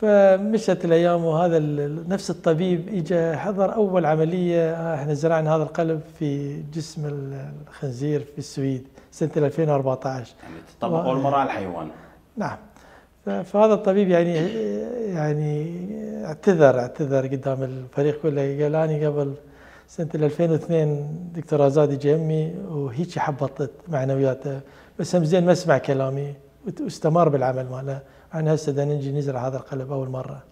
فمشت الأيام وهذا نفس الطبيب اجى حضر أول عملية إحنا زرعنا هذا القلب في جسم ال- الخنزير في السويد سنة 2014 يعني تطبق اول مره على الحيوان. نعم. فهذا الطبيب يعني يعني اعتذر اعتذر قدام الفريق كله. قال اني قبل سنة 2002 دكتور آزاد اجى يمي وهيك حبطت معنوياته. بس هم زين ما سمع كلامي. واستمر بالعمل. ماله أنا هسه بدنا نجي نزرع هذا القلب أول مرة.